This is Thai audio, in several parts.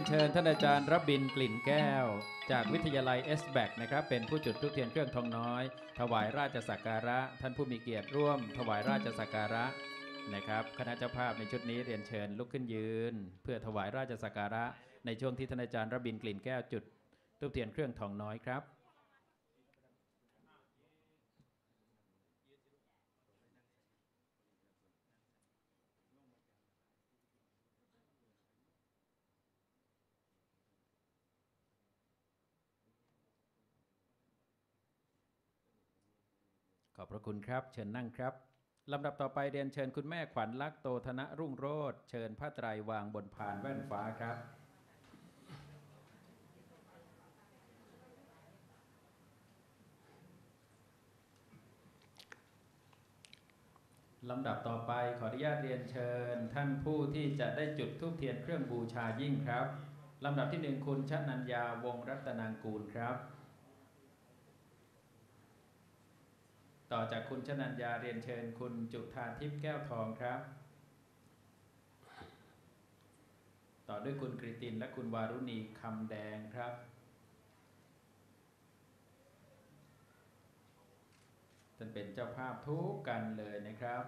นเชิญท่านอาจารย์รับบินกลิ่นแก้ว จากวิทยาลัย s b a c นะครับเป็นผู้จุดทุกเทียนเครื่องทองน้อย ถวายราชสักการะ ท่านผู้มีเกียรติร่วม ถวายราชสักการะนะครับคณะเจ้าภาพในชุดนี้เรียนเชิญลุกขึ้นยืน เพื่อถวายราชสักการะ ในช่วงที่ท่านอาจารย์รับบินกลิ่นแก้วจุดทุกเทียนเครื่องทองน้อยครับ ขอบพระ ครับเชิญนั่งครับลำดับต่อไปเรียนเชิญคุณแม่ขวัญลักษ์โตธนรุ่งโรธเชิญผ้าไตรายวางบนพานแว่นฟ้าครับ ลำดับต่อไปขออนุญาตเรียนเชิญ ท่านผู้ที่จะได้จุดธูปเทียนเครื่องบูชายิ่งครับ ลำดับที่หนึ่งคุณชนัญญาวงศรัตนางกูลครับ ต่อจากคุณชนัญญาเรียนเชิญ คุณจุธาทิพย์แก้วทองครับ ต่อด้วยคุณกริตินและคุณวารุณีคำแดงครับ ท่านเป็นเจ้าภาพทุกกันเลยนะครับ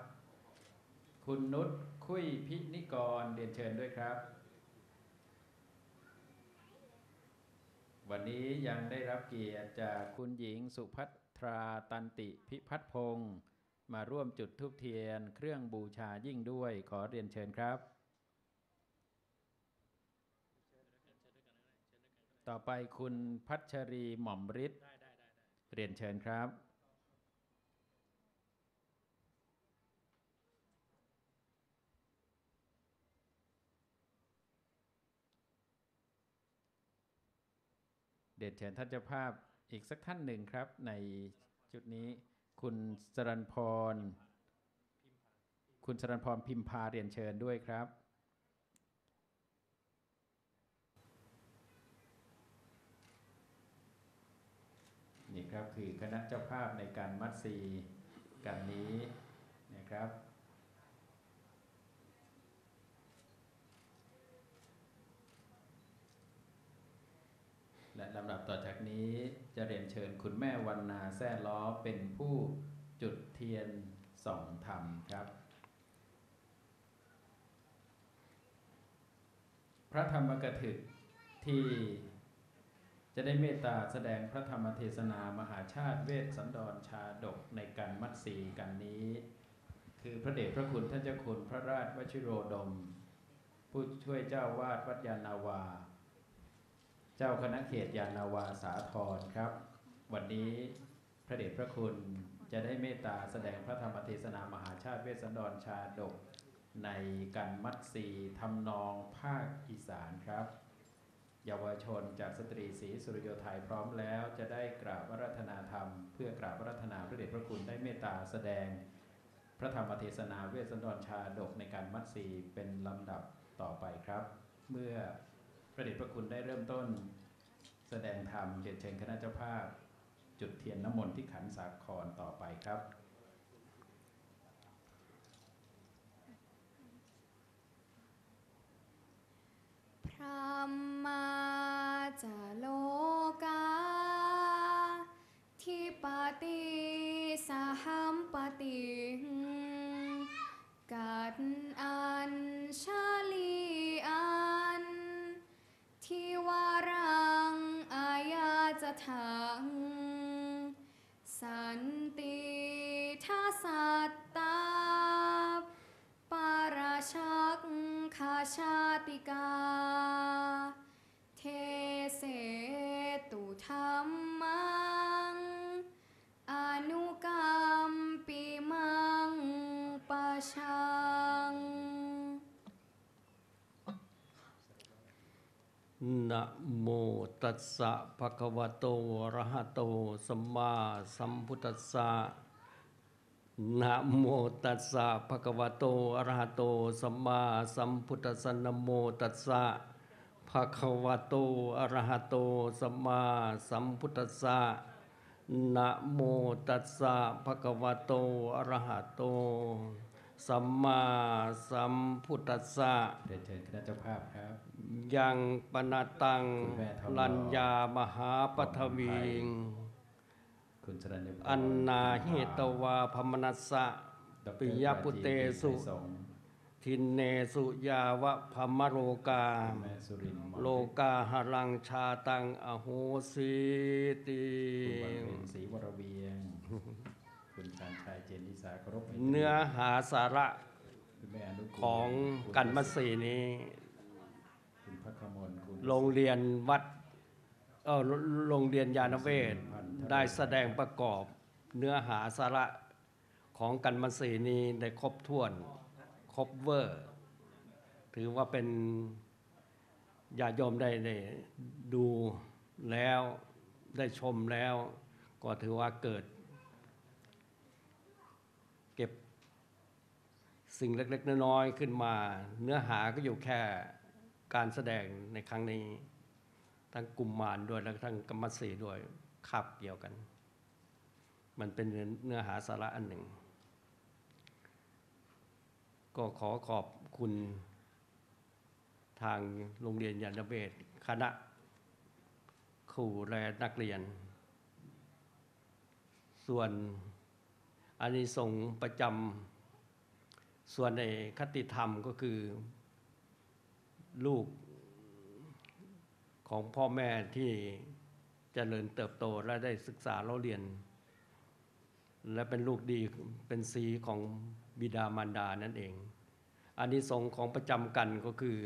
คุณนุชคุยพินิกรเรียนเชิญด้วยครับ วันนี้ยังได้รับเกียรติจากคุณหญิงสุภัท รา ตันติพิพัฒพงศ์มาร่วมจุดธูปเทียน เครื่องบูชายิ่งด้วยขอเรียนเชิญครับ ต่อไปคุณพัชรีหม่อมฤทธิ์เรียนเชิญครับเด่นเชิญท่านเจ้าภาพ อีกสักท่านหนึ่งครับในจุดนี้คุณสรันพร คุณสรันพรพิมพาเรียนเชิญด้วยครับ นี่ครับคือคณะเจ้าภาพในการมัดซีกันนี้นะครับ และลำดับต่อจากนี้จะเรียนเชิญคุณแม่วันนาแซ่ล้อเป็นผู้จุดเทียนส่องธรรมครับ พระธรรมกถึกที่จะได้เมตตาแสดงพระธรรมเทศนามหาชาติเวสสันดรชาดกในกัณฑ์มัทรีกัณฑ์นี้ คือพระเดชพระคุณท่านเจ้าคุณพระราชวชิโรดม ผู้ช่วยเจ้าวาดวัดยานาวา เจ้าคณะเขตยานาวาสาธรครับ วันนี้พระเดชพระคุณจะได้เมตตาแสดงพระธรรมเทศนามหาชาติเวสสันดรชาดก ในการมัดสีทำนองภาคอีสานครับ เยาวชนจากสตรีศรีสุริโยไทยพร้อมแล้วจะได้กราบวรัตนาธรรม เพื่อกราบวรัตนาพระเดชพระคุณได้เมตตาแสดง พระธรรมเทศนาเวสสันดรชาดกในการมัดสีเป็นลำดับต่อไปครับ เมื่อ พระเดชพระคุณได้เริ่มต้น แสดงธรรมเรียนเชิญคณะเจ้าภาพ จุดเทียนน้ำมนต์ที่ขันสาครต่อไปครับพระมาจาโลกาทิปติสหัมปติ ถัง สันติทัสสัตตาปาราชักขาชาติกา นะโมตัสสะภะคะวะโตอะระหะโตสัมมาสัมพุทธัสสะนะโมตัสสะภะคะวะโตอะระหะโตสัมมาสัมพุทธัสสะนะโมตัสสะภะคะวะโตอะระหะโตสัมมาสัมพุทธัสสะนะโมตัสสะภะคะวะโตอะระหะโตสัมมาสัมพุทธัสสะเรียนเชิญคณะเจ้าภาพครับ ยังปนาตังคุณแม่ทองหล่อลัญญามหาปฐวีงคุณสรัญญพรอันนาเหตวาพมนัสสะดรปิยปุเตสุปาจีไทยสงฆ์ทินเนสุยาวะพมโรกาคุณแม่สุรินทร์หมอโลกาหรังชาตังอโหสิติคุณวันเพ็ญศรีวรเวียงคุณชาญชัยเจนนิสาเคารพไมตรีเนื้อหาสาระคุณแม่อนุกูลของคุณกันมัสีนี้ คุณพระขมลคุณ โรงเรียนวัดเออโรงเรียนยานเวศได้แสดงประกอบเนื้อหาสาระของกันมันสีนี้ได้ครบถ้วน ครบเวอร์ ถือว่าเป็นญาติโยมได้ได้ดูแล้วได้ชมแล้ว ก็ถือว่าเกิด เก็บสิ่งเล็ก ๆ น้อยๆขึ้นมา เนื้อหาก็อยู่แค่ การแสดงในครั้งนี้ทั้งกลุ่มมารด้วยและทั้งกรรมสีด้วยขับเกี่ยวกัน มันเป็นเนื้อหาสาระอันหนึ่ง ก็ขอขอบคุณทางโรงเรียนยานเบศคณะครูและนักเรียน ส่วนอานิสงส์ประจำส่วนในคติธรรมก็คือ ลูกของพ่อแม่ที่เจริญเติบโตและได้ศึกษาเราเรียน และเป็นลูกดีเป็นสีของบิดามารดานั่นเองอานิสงส์ของประจำกันก็คือ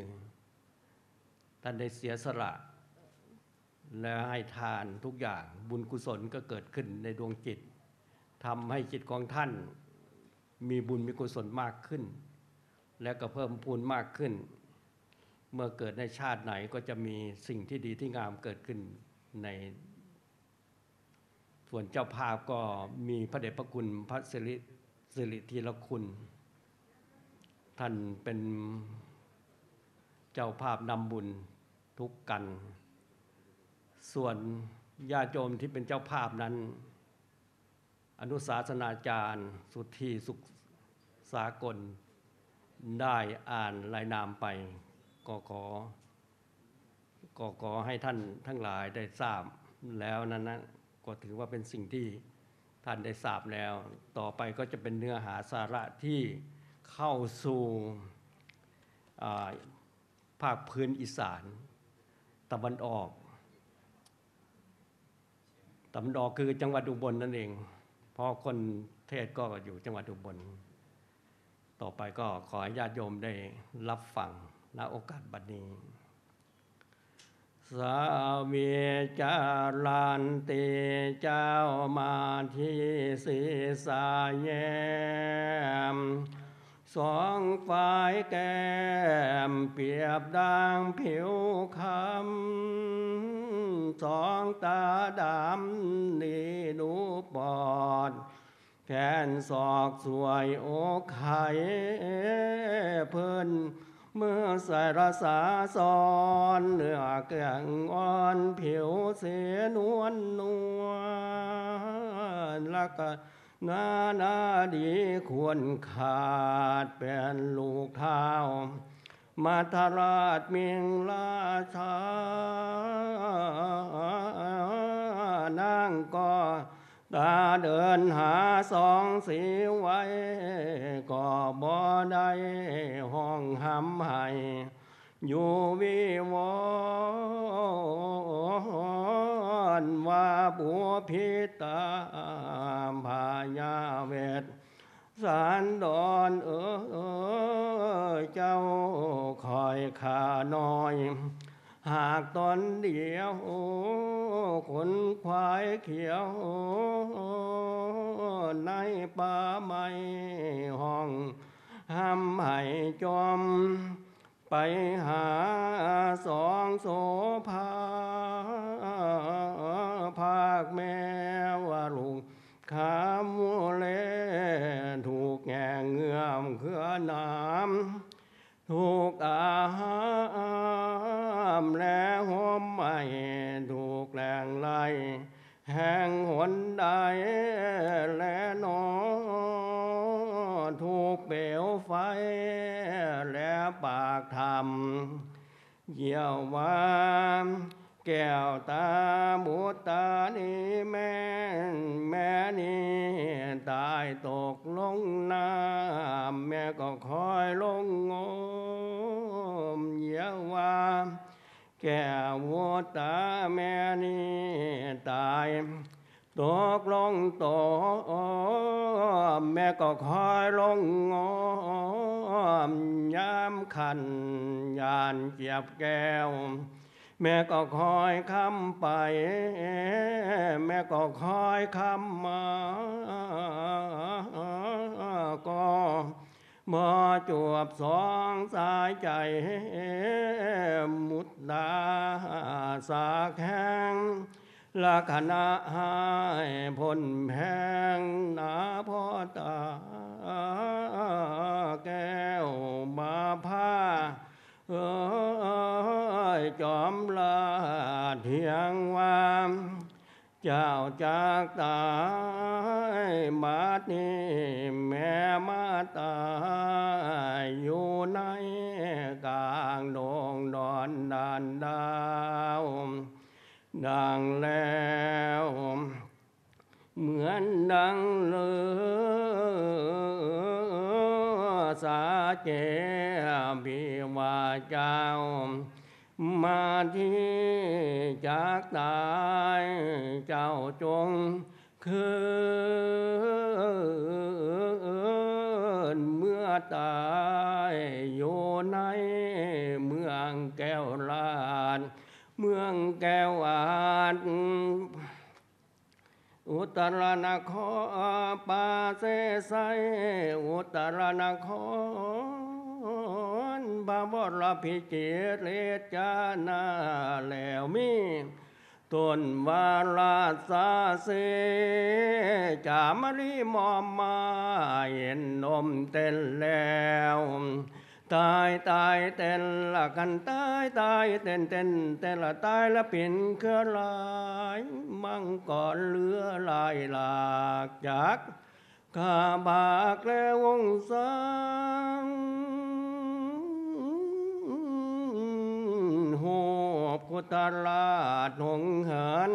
ท่านได้เสียสละ และให้ทานทุกอย่างบุญกุศลก็เกิดขึ้นในดวงจิตทำให้จิตของท่านมีบุญมีกุศลมากขึ้น และก็เพิ่มพูนมากขึ้น เมื่อเกิดในชาติไหนก็จะมีสิ่งที่ดีที่งามเกิดขึ้นใน ส่วนเจ้าภาพก็มีพระเดชพระคุณพระสิริสิริธีรคุณ ท่านเป็นเจ้าภาพนำบุญทุกกัน ส่วนญาติโยมที่เป็นเจ้าภาพนั้น อนุสาสนาจารย์ สุธีสุขสากลได้อ่านรายนามไป ก็ขอก็ขอให้ท่านทั้งหลายได้ทราบแล้วนั้นนะก็ถือว่าเป็นสิ่งที่ท่านได้ทราบแล้ว ต่อไปก็จะเป็นเนื้อหาสาระที่เข้าสู่ภาคพื้นอีสานตะวันออกตะวันออกคือจังหวัดอุบลนั่นเองเพราะคนเทศก็อยู่จังหวัดอุบล ต่อไปก็ขอให้ญาติโยมได้รับฟัง ณโอกาสบัดนี้ สามีจารันติเจ้ามาที่ศีสาแยมสองฝ่ายแก้มเปียบดังผิวคำสองตาดำนี่ดูปอดแขนศอกสวยอกไข่เพิ่น เมื่อใส่รสาซ้อนเนื้อแก่งอ่อนผิวเสนวลนวลแล้วก็หน้าหน้าดีควรขาดเป็นลูกเท้ามาทราชเมียงราชานางก็ ตาเดินหาสองสีไว้ ก็บ่ได้ห้องหำให้อยู่วิวรณ์ว่าบัวพิตามพายาเวทสารดอนเออเจ้าคอยขาน้อย หากตอนเดียวขนควายเขียวในป่าไม้ห้องห้ำให้จอม ไปหาสองโสภาภาคแม่ว่าลุงขามัวเลถูกแง่เงื่อมเครือน้ำถูกอาหา มแลแรงไล่แห่งหนใดและหนอถูกเปลวไฟและปากธรรมเยี่ยววาแก้วตาบุตตานีแม่แม่นี่ตายตกลงน้ำแม่ก็คอยลงงมเยี่ยววา แก้วบุตาแม่นี่ตายตกลงโตแม่ก็คอยลงงมยามขันยานเจียบแก้ว แม่ก็คอยคำไป แม่ก็คอยคำมาก็ มาจวบสองสายใจมุดดาสาแข้งละคณะหายพ้นแพงนาพ่อตาแก้วมาผ้าเอ้ยจอมลาเทียงวาม จ้าจากตายมาดีแม่มาตายอยู่ในกลางดงดอนดานดาวดังแล้วเหมือนดังเลือสาเจพิวาเจ้า มาที่จากตายเจ้าจงคืนเมื่อตายอยู่ในเมืองแก้วลาดเมืองแก้วอาดอุตรนครปาเสไสอุตรนคร บาบรพิจิตรเลจานาแล้วมีต้นวาลาสาเสจามรีมอมมาเห็นนมเต้นแล้วตายตายเต้นละกันตายตายเต้นเต้นเต้นละตายละปิ่นเครือลายมังก่อนเลือลายหลากจากข้าบากและวงสังโห บกุตลาดหงเหิน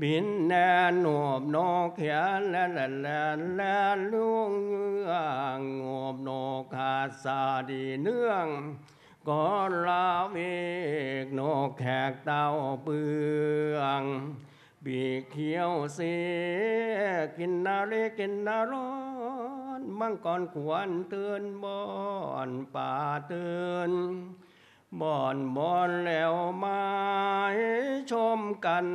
บินแนนหนบนอกเขียนและแลนแลนลนลุงเงืองงบนอกขาดสาดีเนื่องก็ลาเวกนกแขกเต้าเปืองปีเขียวเสกินนาเรกินนาร้อนมังกรขวนเตือนบอนป่าเตือน บ่อนบอนแล้วไม้ชมกัน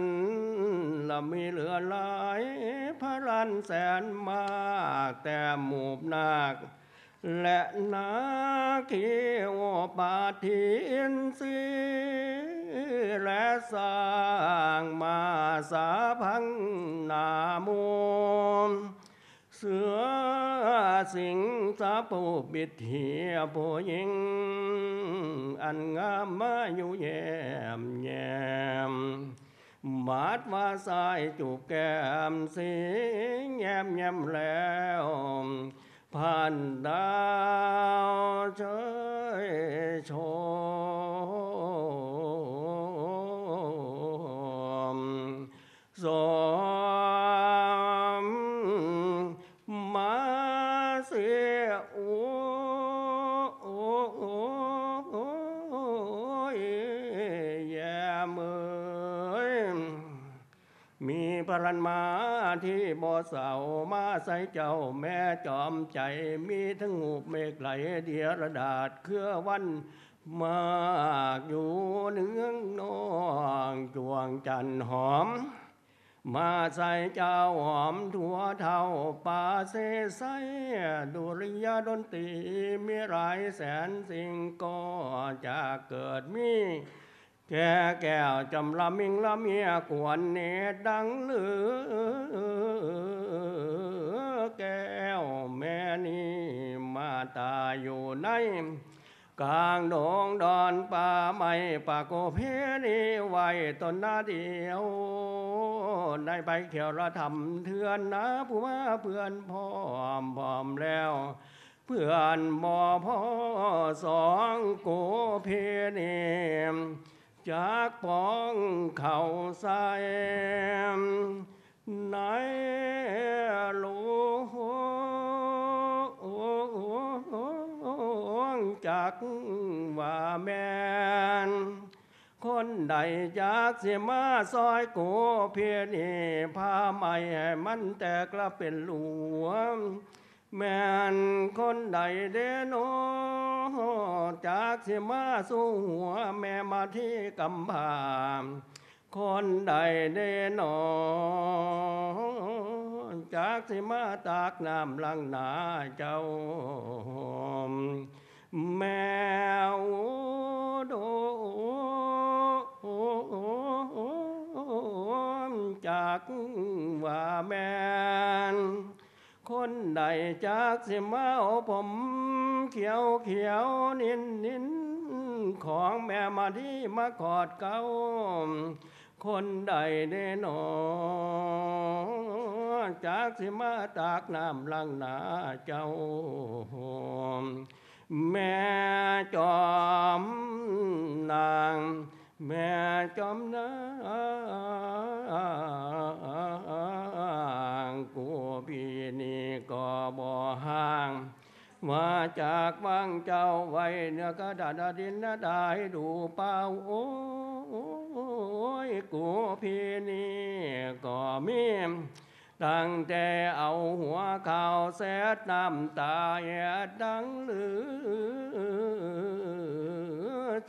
ละมีเหลือหลายพระรันแสนมากแต่หมูบนาค และนาคีโอปาทินสีและสร้างมาสาพังนามูม เสือสิงสาปูบิดเหียผู้หญิง อันงามมาอยู่แยมแยมบาดว่าสายจูบแก้มสีแย้มแย้มแล้วผ่านดาวเฉยชมสม มีพรันมาที่บ่อเสามาใส่เจ้าแม่จอมใจมีทั้งหูเมฆไหลเดียระดาษเครือวันมากอยู่เนื้องนองจวงจันหอม มาใส่เจ้าหอมทั่วเทาป่าเสใสดุริยดนตรีมีหลายแสนสิ่งก็จะเกิดมี แก่แก้วจำละมิงละเมียกวนเนตดังเหลือ แก้วแม่นี้มาตายอยู่ในกลางดงดอนป่าไม้ป่าโกเพนีไว้ต้นนาเดียวได้ไปเขียวระทำเถือนนะผู้ว่าเพื่อนพร้อมพร้อมแล้ว เพื่อนบ่พ่อสองโกเพนี จากป้องเขาใส่ไหนหลวงจักว่าแมนคนใดอยากเสิมาซอยโกเพียนี่พาไม่ให้มันแตกละเป็นหลวง แม่นคนใดเดโนจากสิมาสู้หัวแม่มาที่กำพามคนใดเดโนจากสิมาตากน้ำลังนาเจ้า แมวโดจากว่าแมน คนใดจากสิมาเอาผมเขียวเขียวนินนินของแม่มาที่มากอดเก้าคนใดเด้นอจากสิมาตากน้ำลังนาเจ้า แม่จอมนาง แม่จอมนางกูพี่นี่ก็บ่ห่าง มาจากวังเจ้าไว้เนื้อกระดาษดินนาได้ดูเปล่าโอ้ยกูพี่นี่ก็มีตั้งแต่เอาหัวข่าวแสดน้ำตาแยดดังหรือ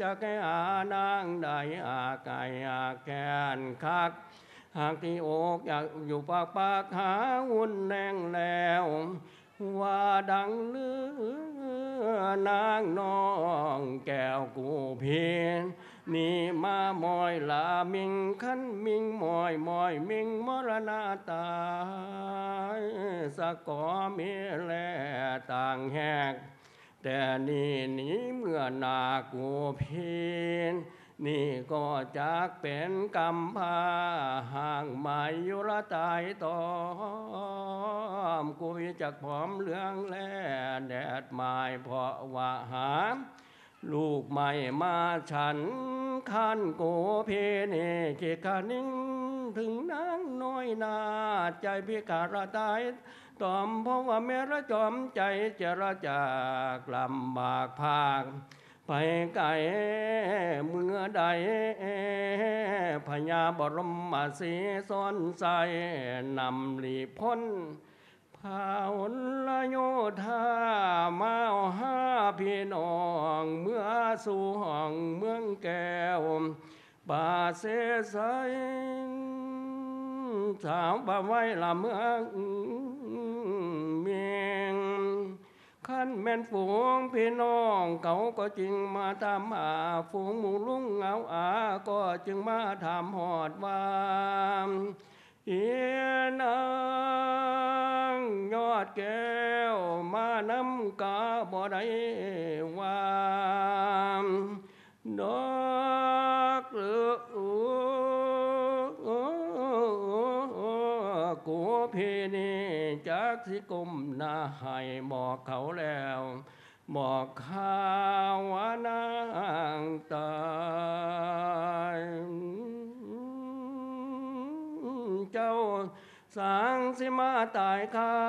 จะแก่หานางใดอาไก่อาแกนคัก หากที่อกอยากอยู่ปากปากหาหุ่นแรงแล้วว่าดังเลือนางน้องแก้วกูเพียนนี่มามอยลามิงขันมิงมอยมอยมิงมรณาตายสะกอเมแลต่างแหก แต่นี่นี้เมื่อนากูเพีนนี่ก็จากเป็นกำพร้าห่างไมายุระตายตอมกูจักผอมเหลืองแลแดดหมายเพราะว่าหามลูกใหม่มาฉันคันโกเพเนเกคานิ่งถึงนางน้อยนาใจพิการตาย ตอมเพราะว่าแม่ระจอมใจจะระจากลำบากภาค ไปไกลเมื่อใดพญาบรมมาสีซ้อนใสนำหลีพ้นพาวละโยธามาห้าพี่น้อง เมื่อสู่ห้องเมืองแก้วป่าเสใสสาวป่าไว้ละเมือง ขั้นแม่นฝูงพี่น้องเขาก็จึงมาตามหาฝูงหมูลุงเงาอาก็จึงมาถามหอดว่าเอียนางยอดแก้วมานำกาบ่ได้ว่าดอกหรือกูพี่นี่ จากสิกลมหน้าให้บอกเขาแล้วบอกข้าวานางตายเจ้าสางสิมาตายข้า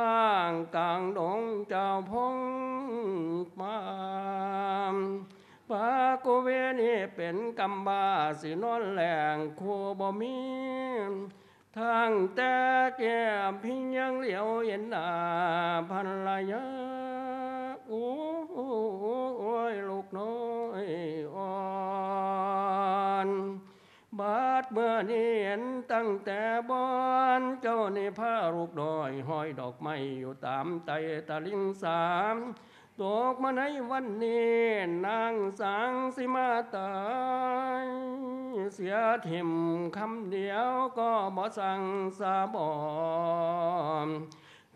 งกลางดงเจ้าพงปามปาโกเวนี่เป็นกำบาสินอนแหลงครัวบ่มี ทางแต่แก้มพิงยังเหลียวเห็นหน้าภรรยาโอ้ยลูกน้อยอ่อนบาดเมื่อนี้เห็นตั้งแต่บอนเจ้าในผ้าลูกดอยห้อยดอกไม้อยู่ตามไตตะลิงสาม ตกมาในวันนี้นางสังสิมาตายเสียทิมคำเดียวก็บ่สั่งสาบอม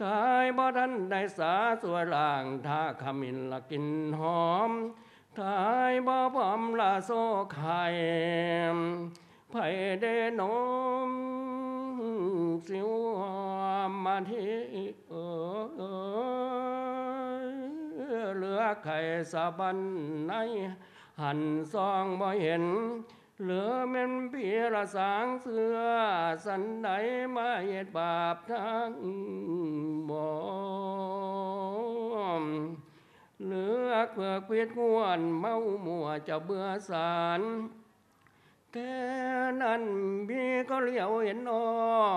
ตายบ่ทันได้สาสวยล่างถ้าขมินละกินหอมทายบ่พร้อมละโซไข่ไผได้นมสิวมาที่เออเห ลือไข่สะบันในหันซองบ่เห็น เหลือแม่นพีระสางเสือสันใดมาเหตุบาปทั้งบ่ เหลือเพื่อเพียดงวนเมาหมัวจะเบื่อสาร ค่นั้นพี่ก็เหลียวเห็นน้อ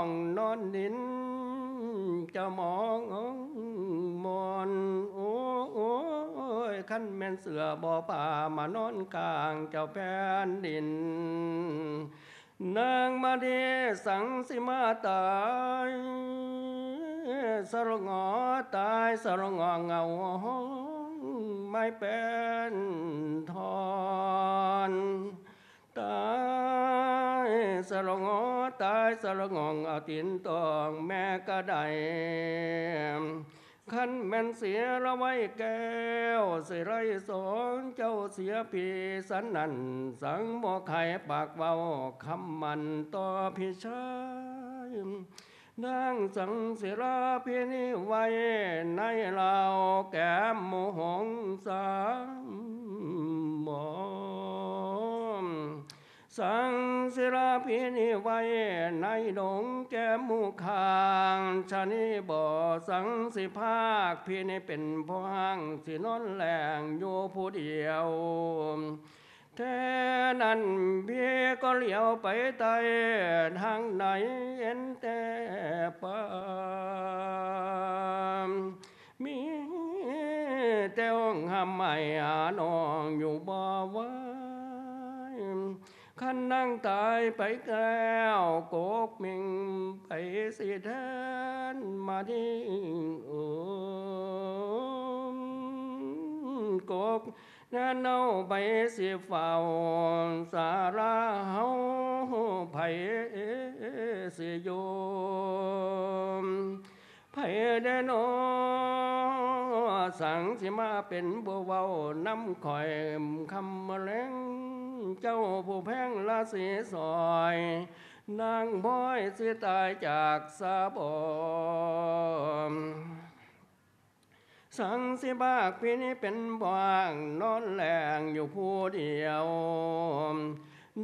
งนอนดิน จะมองมอนโอ้โอ้ยขั้นแม่นเสือบ่อป่ามานอนกลางเจ้าแผ่นดินนางมาเดสังสิมาตายสรงอตายสรงอเงาไม่เป็นทอน ตายสรงอตายสรงองเอาตินตองแม่ก็ได้ขันแม่นเสียละไว้แก้วสิไรสองเจ้าเสียพีสันนันสังบ่ไข่ปากเบาคำมันต่อพี่ชายนางสังศิราพินิไว้ในเราแก้มโมหงสามหมอ สังศิราพินิไว้ในดงแก้มมุขางชานิบ่อสังสิภาคพีนี่เป็นพ่อห้างสินอนแหลงอยู่ผู้เดียวแท้นั้นพี่ก็เหลียวไปไตทางไหนเห็นแต่ปามมีแต่องหำไม่หานองอยู่บ่ไว้ ขันนั่งตายไปแก้วโกกมิงไปสิแทนมาที่โอมโกกนั่นเอาไปสิเฝ้าสาราเฮาไผสิโยม ไผได้นอสังสิมาเป็นบัวเว้าน้ำข่อยคำมะแลงเจ้าผู้แพงละสีซอยนางบ้อยสิตายจากสาบอมสังสิบากพี่นี้เป็นบางนอนแหลงอยู่ผู้เดียว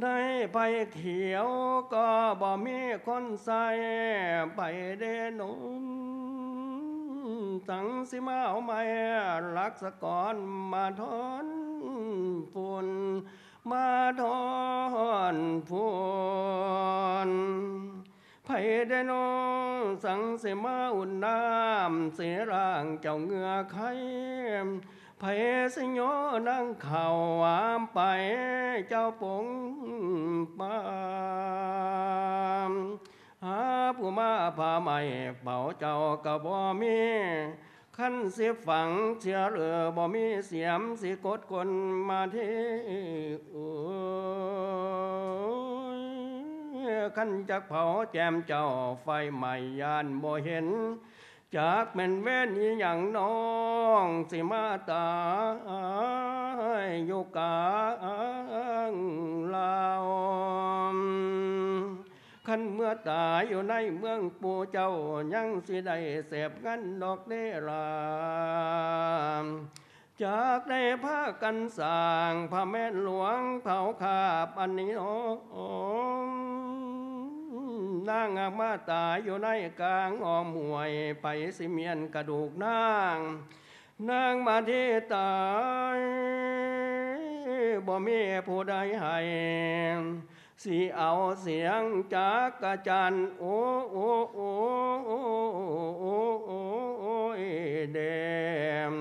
ได้ไปเขียวก็บ่มีคนใส่ไปเดนมสังสิมาเอาไม้ลักษกรมาทอนฝุ่นมาทอนฝุ่นไผได้นอสังเสมาอุ่นน้ำเสียร่างเจ้าเงือไข่ ไผสิโยนั่งเข่าวอามไปเจ้าปงปามหาผู้มาพาใหม่เป่าเจ้าก็บ่มีขั้นเสิฝังเชื่อเหลือบ่มีเสียมสิกดคนมาเทโอ้ยขันจักเผาแจมเจ้าไฟใหม่ยานบ่เห็น จากแม่นเว้นอีหยังน้องสิมาตายอยู่กลางลาวขันเมื่อตายอยู่ในเมืองปูเจ้ายังสิได้เสพกันดอกเดรามจากได้พากันสาง พระแม่หลวงเผาขาบอันนี้น้อง นางอมาตายอยู่ในกลางอ้อมหวยไปสิเมียนกระดูกนาง นางมาที่ตายบ่มีผู้ใดให้สิเอาเสียงจากกระจันโอ้โอ้โอ้โอ้โอ้โอ้โอ้ยเดม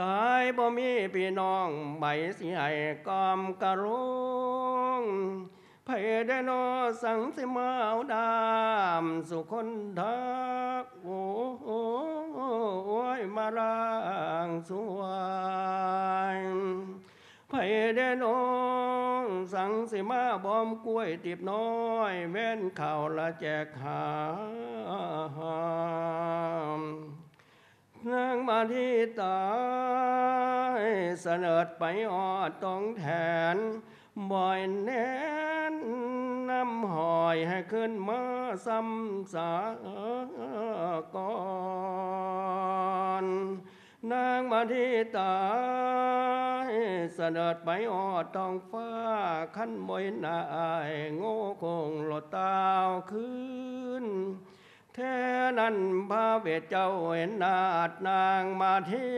ตายบ่มีพี่น้องใบสิให้กอมกระลง ไผได้นอสังสิมาเอาดามสุคนทักโอ้โอ้โอ้ยมาลางสวยไผได้นอสังสิมาบอมกล้วยติบน้อยแว่นข่าวละแจกหามนางมาที่ตายเสนิดไปออดตรงแทน บ่อยแน่นน้ำหอยให้ขึ้นมาซ้ำสาก่อนนางมาที่ตาเสด็จไปออดท้องฟ้าขั้นบอยนายโง่คงหลดตาวขึ้น แท้นั้นพระเวทเจ้าเห็นนาดนางมาที่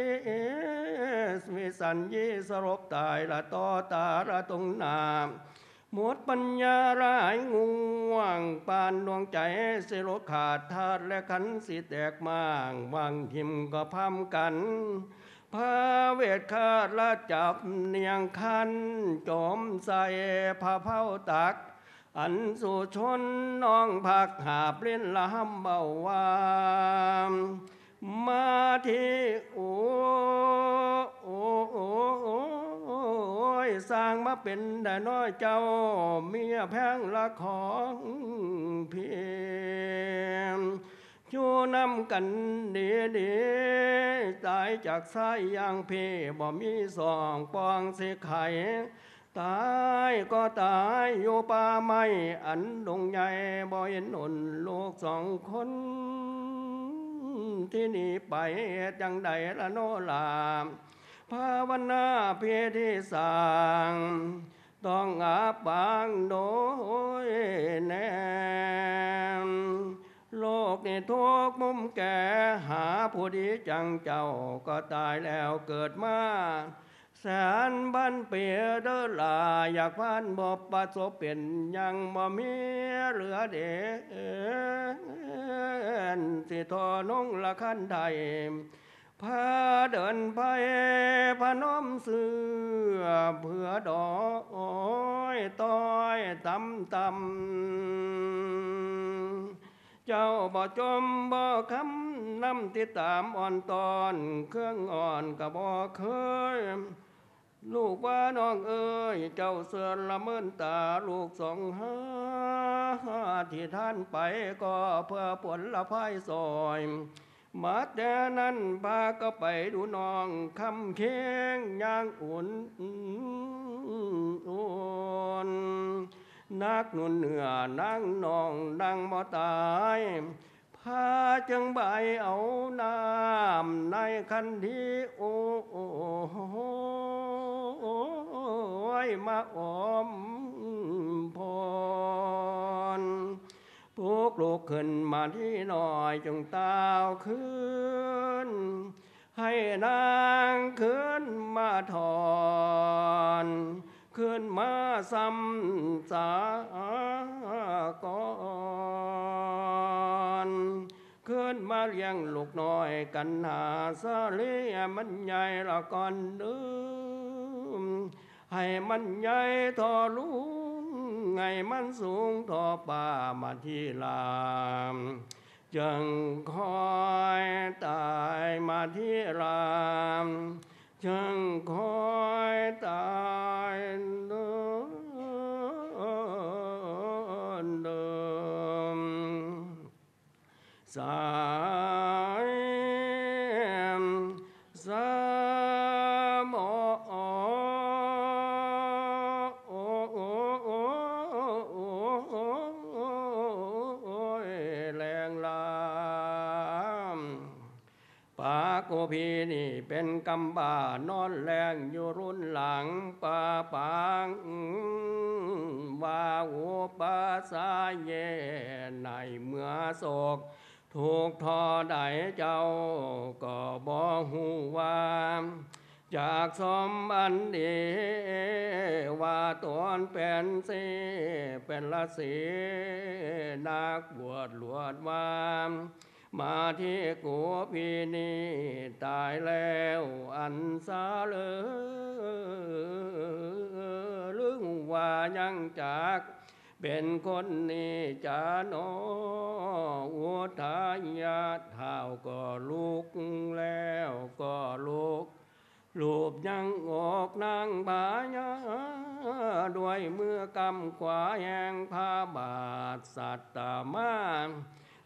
วิสัญญีสรบตายละต่อตาละตรงนามหมดปัญญาร้ายงวงปานดวงใจสิรขาดธาตุและขันธ์สิแตกมางวางทิมก็พำกันพระเวทคาดละจับเนียงคันจอมใส่ผ้าเผาตัก อันสู่ชนน้องผักหาเปลี่ยนละหำเบาวามมาที่โอ้โอ้โอ้โอ้ยสร้างมาเป็นได้น้อยเจ้า เมียแพงละของเพียงอยู่นำกันดีดีตายจากสายยางเพบ่มีสองปองสิไข ตายก็ตายอยู่ป่าไม้อันดงใหญ่บ่เห็นหนลูกสองคน ที่นี่ไปจังใดละโนลามภาวนาเพียที่สร้างต้องอาบางโดยแนมโลกนี่ทุกมุมแก่หาผู้ดีจังเจ้าก็ตายแล้วเกิดมา แสนบันเปียเดอลาอยากพันบ่ประสบเป็นยังบ่มีเหลือเด็นสิทอนงละคันไทยพาเดินไปพนมเสือเพื่อดอยต้อยตำตำเจ้าบ่จมบ่คำน้ำติดตามอ่อนตอน เครื่องอ่อนก็บ่เคย ลูกว่าน้องเอ้ยเจ้าเสือละเมินตาลูกสองหาที่ท่านไปก็เพื่อผลละพายซอยมาแต่นั้นพาก็ไปดูน้องคำเคียงย่างอุ่นอุ่นนักหนุนเหนือนั่งนองดังบ่ตายพาจังใบเอาน้ำในคันที่โอ้ ยมาอมพรพวกลูกขึ้นมาที่หน่อยจงตาวขึ้น ให้นางขึ้นมาถอนขึ้นมาซ้ำสากอน ขึ้นมาเลี้ยงลูกน้อยกันหาสะเลียมันใหญ่ละก่อนเดิมให้มันใหญ่ทอลุงไงมันสูงทอป่ามาที่ลามจึงคอยตายมาที่รามจึงคอย สายสามอโอ้โอ้โอ้โอ้โอ้ยแรงลามปาโกพีนี่เป็นกำบานอนแรงอยู่รุ่นหลังปาปางวาอุปาสาเยในเมื่อโศก ถูกทอใดเจ้าก็บ่หูว่าจากสมบันดีว่าตนเป็นสีเป็นละสีนักบวชหลวดวามมาที่กูพีนี่ตายแล้วอันสาเลอลึงว่ายังจาก เป็นคนนี้จานออุทายาเท้าก็ลุกแล้วก็ลุกรูปยังออกนางบายาด้วยมือกำขวาแห่งพาบาทสัตตามา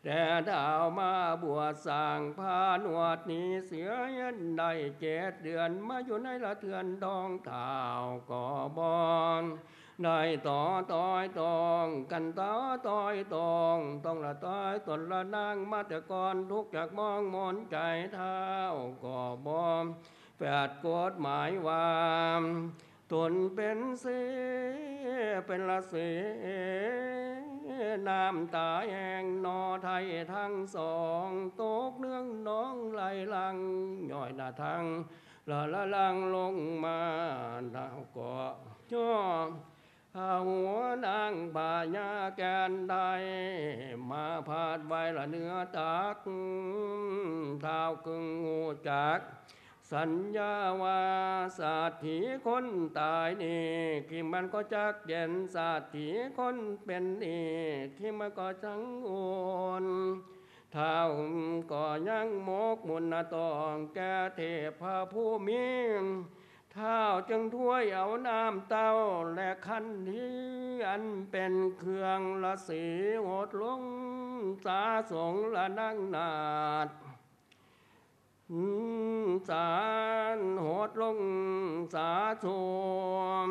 แต่ดาวมาบวชสร้างพานวดนี้เสียยันได้เจ็ดเดือนมาอยู่ในละเทือนดองเท้าก่อบอน ได้ต่อต้อยตองกันต่อต้อยตองต้องละต้อยตนละนางมาแต่ก่อนทุกจากมองมนใจเท้าก่อบอนแปดกฎหมายว่าตนเป็นเสเป็นละเสน้ำตาแห่งนอไทยทั้งสองตกเนื่องน้องไหลลังย่อยหน้าทางละละลังลงมาดาวเกาะย่อ หัวนางป่าญาแกนใดมาพาดไว้ละเนื้อตักเท้ากึ่งหูจัก สัญญาว่าสาถีคนตายนี่ที่มันก็จักเย็นสาถีคนเป็นนี่ที่มันก็จังโอนเท้าก็ยังโมกมุนตองแกเทพผู้มี เท้าจึงถ้วยเอาน้ำเต้าและคันที่อันเป็นเครื่องละสีหดลงสาสงละนั่งนาดอืมสารหดลงสาธุม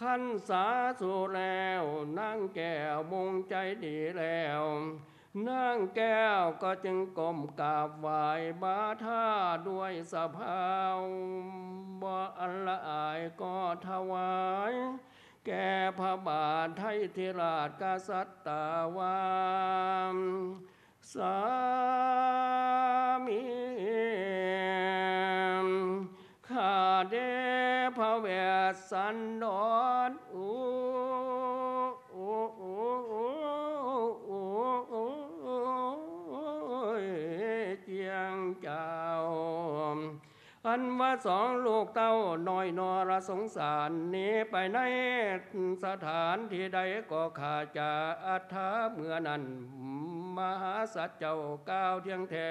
ขันสาธุแล้วนางแก้วมงใจดีแล้ว นางแก้วก็จึงก้มกราบไหว้บาท่าด้วยสะพาวบ่อันละอายก็ถวาย แก่พระบาทไทยธิราชกษัตริย์ตาวามสามีข้าเดพระเวสสันดรอุอุ อันว่าสองลูกเต้าน้อยนอระสงสารนี้ไปในสถานที่ใดก็ขาดจะอัฐาเมื่อนั้นมหาสัจเจ้าก้าวเทียงแท้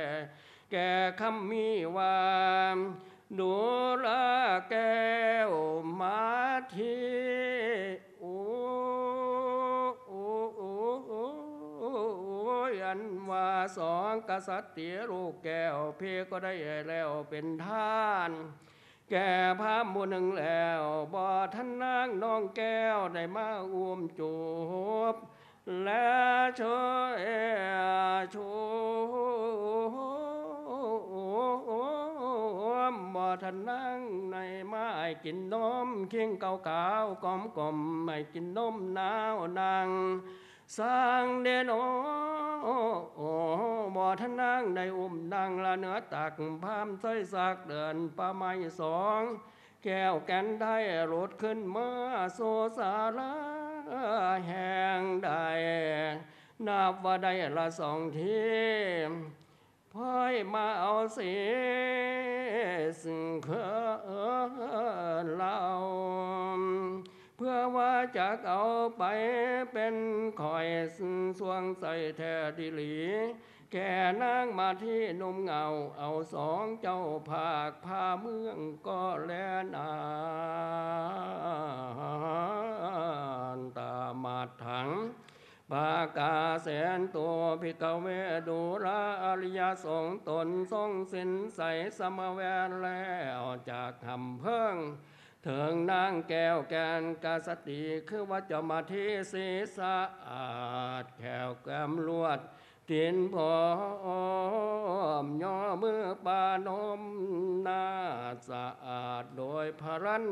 แก่คำมีว่าดูแลแก้วมาทีโอ้โอ้โอ้โอ้โอันว่าสองกษัตริย์ลูกแก้วเพก็ได้แล้วเป็นท่านแก่พระมูหนึ่งแล้วบ่ท่านนางน้องแก้วได้มาอุ้มจูบและช่วยชูบ่ทันนั่งในไม้กินนมเคียงเกาขาวกอมกลมไม่กินนมหนาวนางสร้างเดน โอ้บ่ทันนั่งในอุ้มนางละเนื้อตักพามใส่สักเดินป่าไม้สอง แก้วแกนได้รถขึ้นมาโซสาลาแห่งใดนับว่าได้ละสองทีพ่อยมาเอาเสียสิ่งเคเรา เพื่อว่าจะเอาไปเป็นคอยสวงใส่แท้ดิหลี แก่นางมาที่นุ่มเงา เอาสองเจ้าภาคพาเมืองก็แลนาตามาถังปากาแสนตัวพิกเวดูราอริยสงตนทรงสินใสสมแวนแล้วจากคำเพิ่ง ถึงนางแก้วแกนกาสติคือว่าจะมาที่ศีรษะอาดแขวแกมลวดตินพร้อมย่อมือปานมหน้าสะอาดโดยพรัน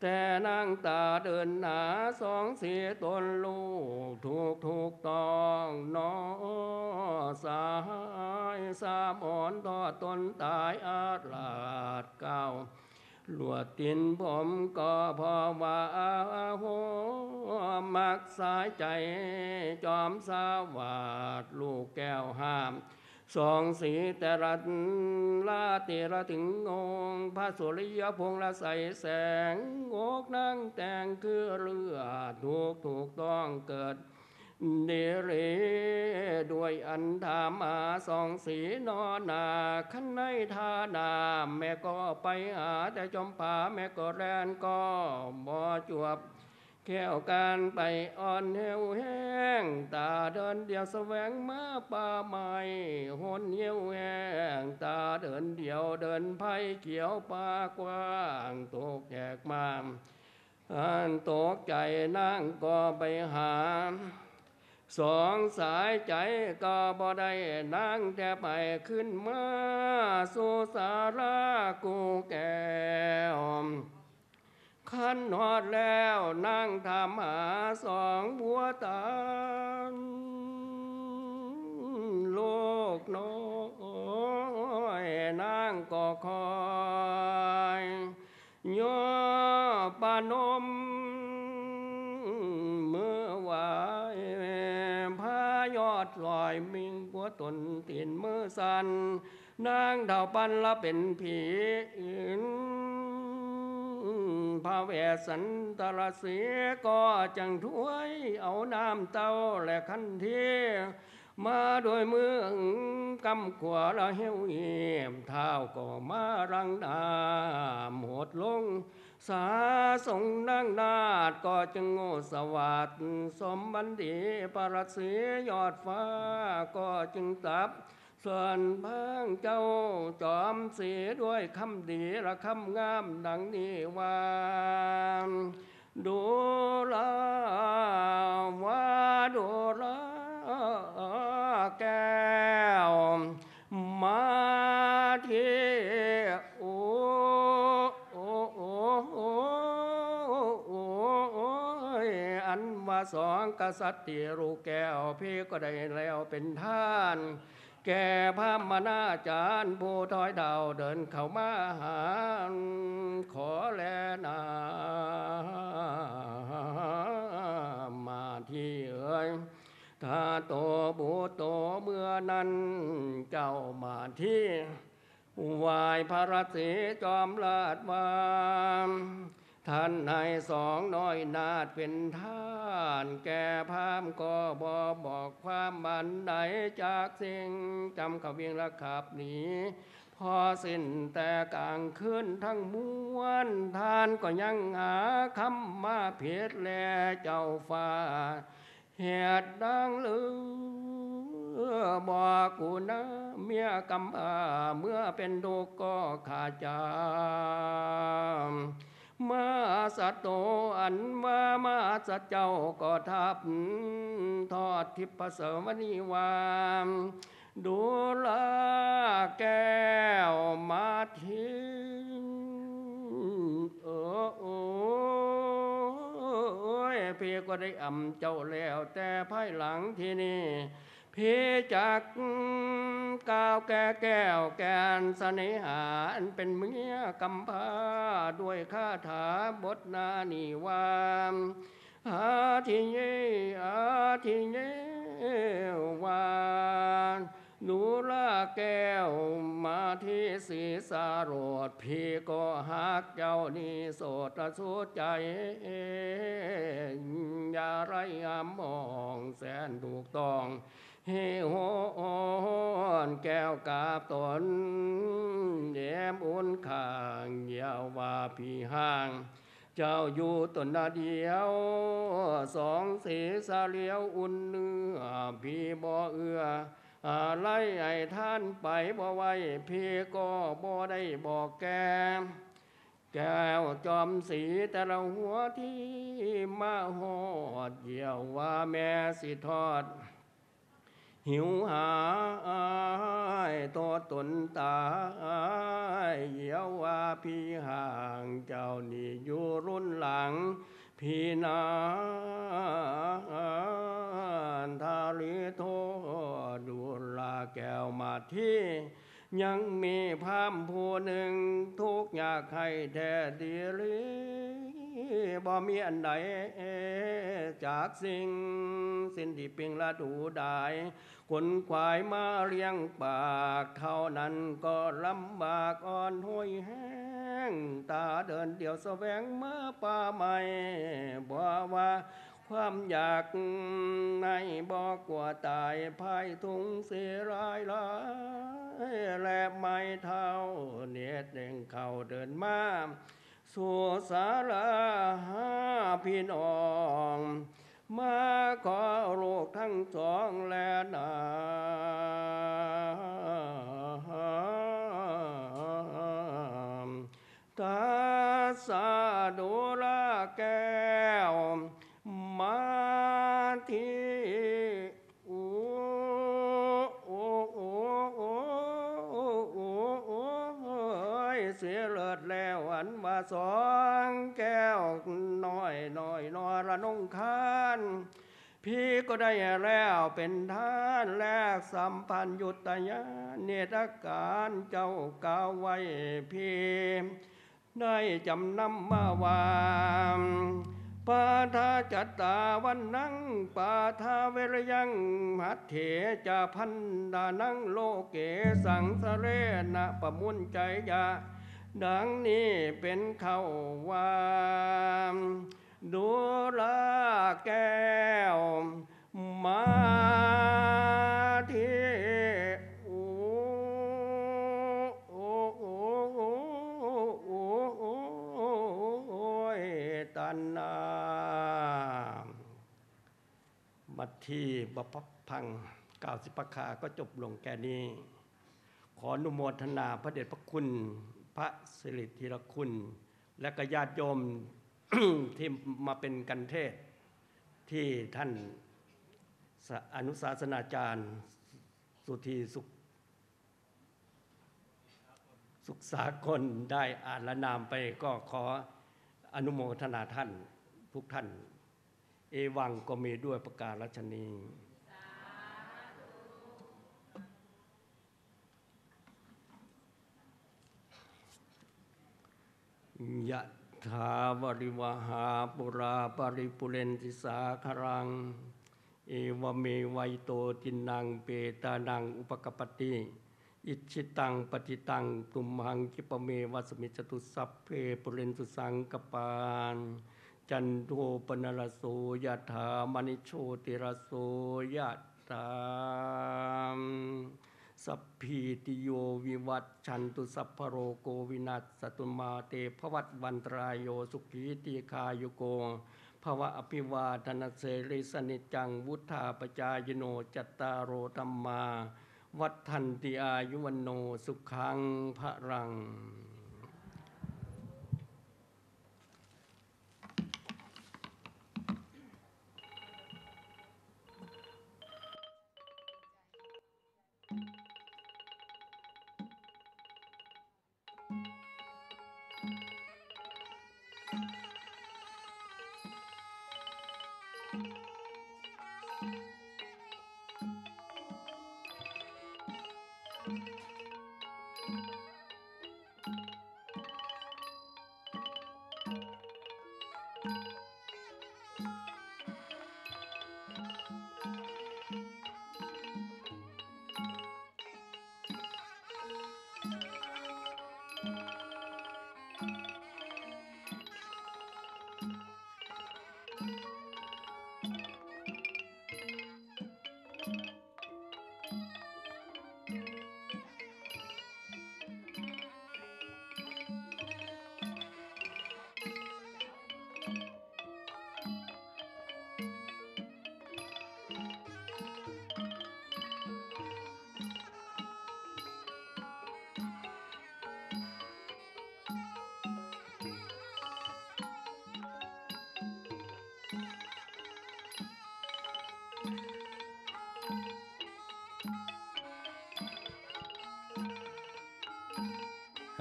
แต่นางตาเดินหนาสองเสียตนลูกถูกถูกต้องนอสายสามอ่อนทอดตนตายอาลาดเก้า ลวดตินผมก็พอว่าหมักสายใจจอมสาวาดลูกแก้วห้ามสองสีแต่รัตลาติระถึงงงพระสุริยพงษ์ละใสแสงงกนั่งแต่งคือเลือดถูกถูกต้องเกิด เดเรด้วยอันธามาสองสีนอนาขันในทานา แม่ก็ไปหาแต่จมผาแม่ก็แรนก็บ่จวบ แก้วการไปอ่อนเฮวแห้ง ตาเดินเดียวแสวงมาป่าไม้หนเหี่ยวแห้ง ตาเดินเดียวเดินไผ่เขียวป่ากว้างตกแหกมามอันตกใจนั่งก็ไปหา สองสายใจก็บ่ได้นั่งแต่ไปขึ้นมาสู่สารากูแก้วขันหอดแล้วนั่งทำหาสองบัวตาลโลกน้อยนั่งก็คอยย่อปานม ลอยมิงกัวตนตีนมือสันนางดาวปันละเป็นผีอื่นพระแวสสันตรเสียก็จังถ้วยเอาน้ำเต้าและคันเทียมาโดยมือกำขวาละเหี่ยวเหี่ยมเท้าก็มารังน้ำหดลง สาสงนั่งนาดก็จึงโง่สวัสดสมบันดีปรสียอดฟ้าก็จึงตับ ส่วนพังเจ้าจอมเสียด้วยคำดีและคำงามดังนี้ว่าดูลาว่าดูลาแก้วมาที่โอ้โอ้โอ้โอ้โอ้โอ้ยอันว่า สองกษัตริย์ที่รูแก้วพี่ก็ได้แล้วเป็นท่าน แก่พระมนาจารย์ผู้ถอยดาวเดินเข้ามาหา ขอแลนามาที่เอ่ยถ้าโตบูโตเมื่อนั้นเจ้ามาที่วายพระรศรีจอมลาดวาม ท่านนายสองน้อยนาดเป็นท่านแก่พามก็บอบอกความบันใดจากสิ่งจำขวียงระขับหนีพอสิ้นแต่กลางคืนทั้งมวลท่านก็ยังหาคำมาเพียดแลเจ้าฟ้าเหตุดังลือบอกกูนะเมียกำพร้าเมื่อเป็นทุกข์ก็ขาดจาม มาสัตโตอันว่ามาสัตเจ้าก็ทับทอดทิพเสวนีวามดูลาแก้วมาทิ้งเออโอ้ยพี่ก็ได้อำเจ้าแล้วแต่ภายหลังที่นี่ พี่จักก้าวแก่แก้วแกนเสน่หาอันเป็นเมียกำพาด้วยคาถาบทนานิวามอาทิเยอาทิเยวานหนูลาแก้วมาที่ศีสารดพี่ก็หักเจ้านี่โสดสุดใจ อย่าไรอามองแสนถูกต้อง เฮโหอนแก้วกาบตนแย้มอุ่นข้างเยาวว่าพี่ห่าง เจ้าอยู่ตนนาเดียว สองสีสาเลียวอุ่นเนื้อพี่บ่เอืออะไรไอ้ท่านไปบ่ไว้พี่ก็บ่ได้บอกแกแก้วจอมสีแต่ละหัวที่มาหอดเยี่ยวว่าแม่สิทอด หิวหายตัวตนตายเยียวว่าพี่ห่างเจ้านี่อยู่รุ่นหลัง พี่นาทาลิโทดูลาแก้วมาที่ยังมีพามผู้หนึ่งทุกอยากให้แท้ดีหรือบ่มีอันใดจากสิ่ง สิ้นที่เพียงละดูได้ คนควายมาเลี้ยงปากเท่านั้นก็ลำบากอ่อนห้อยแห้ง ตาเดินเดี่ยวแสวงมาป่าใหม่บ่ว่าความอยากในบอกกว่าตายภายทุงเสียรายลายและไม่เท่าเนียดเด้งเข่าเดินมาสู่สาราหาพี่น้อง มาขอโรคทั้งสองและนาตาสาดุลาแก้วมาที สองแก้วน้อยน้อยนอระนงคานพี่ก็ได้แล้วเป็นท่านแลกสัมพันธ์ยุตยาเนตรการเจ้ากาวไว้พี่ได้จำนำมาวางปาทาจัตตาวันนังปาทาเวรยังหัตเถจะพันดานังโลเกสังสเรนะประมุนใจยา ดังนี้เป็นเขาวามดูลาแก้ว มาที่อูโอโอโอโอโอโอยตันนาบัดที่บพพังกล่าวสิปคาก็จบลงแก่นี้ ขออนุโมทนาพระเดชพระคุณ พระสิริธีรคุณ และก็ญาติโยมที่มาเป็นกันเทศ ที่ท่านอนุศาสนาจารย์ สุธีสุขสุขสากลได้อ่านและนามไปก็ขออนุโมทนาท่านทุกท่าน เอวังก็มีด้วยประกาศรัชนี ยะถาวริวหาปุราปริปุเรนติสาครัง เอวเมวัยโตตินังเปตานังอุปกปปติ อิชิตังปฏิตังตุมหังคิปเมวัสมิจตุสัพเพปุเรนตุสังกปานจันโทปนรสโสยะถามณิโชติรสโสยะถาม สัพพีติโยวิวัตชันตุสัพพโรโกวินัสสตุมาเตภวัตวันตรายโยสุขีติคายุโกภวะอภิวาทนาเสริสนิจจังวุธาปจายโนจัตตารโอธรรมา วัฏทันติอายุวันโนสุขังพระรัง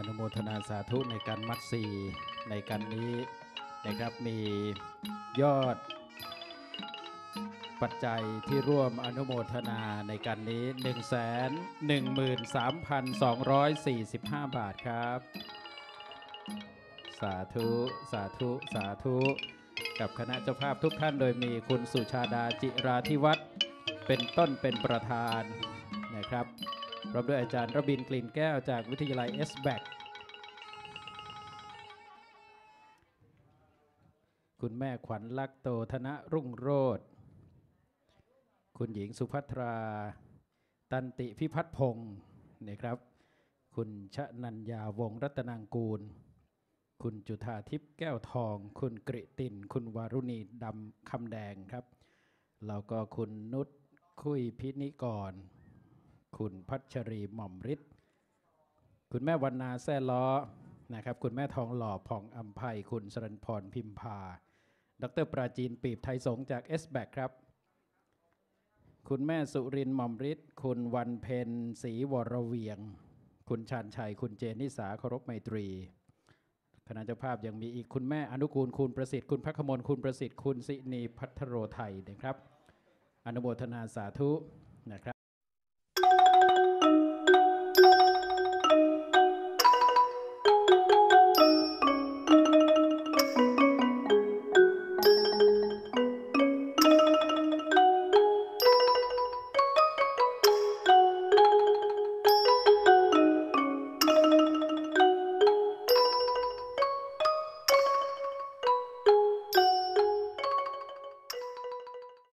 นุโมทนาสาธุในการมัดสีในการนี้นะครับมียอด ปัจจัยที่ร่วมอนุโมทนาในการนี้ 1 1 3 2 4 5 บาทครับ สาธุสาธุสาธุ กับคณะเจ้าภาพทุกท่านโดยมีคุณสุชาดาจิราธิวัฒน์เป็นต้นเป็นประธาน นะครับร้อมด้วยอาจารย์ระบินกลิ่นแก้วจากวิทยาลัย s b a c คุณแม่ขวัญลักษโตธนรุ่งโรธคุณหญิงสุภัทรา ตันติพิพัฒพงศ์นะครับ คุณชะนัญญาวงศรัตนางกูล คุณจุธาทิพย์แก้วทอง คุณกริติน คุณวารุณีดำคำแดงครับ แล้วก็คุณนุชคุยพินิกร คุณพัชรีหม่อมฤทธิ์คุณแม่วันนาแซ่ล้อนะครับคุณแม่ทองหล่อผ่องอัมภัยคุณสรันพรพิมพา ดรปราจีนปีบไทยสงจาก s b a c ครับ คุณแม่สุรินหม่อมฤทธิ์คุณวันเพ็ญศรีวรเวียง คุณชาญชัย คุณเจนนิสาเคารพไมตรีคณะเจ้าภาพยังมีอีกคุณแม่อนุกูลคุณประสิทธิ์คุณพักขมลคุณประสิทธิ์คุณสินีพัทรโรไทยนะครับ อนุโมทนาสาธุนะครับ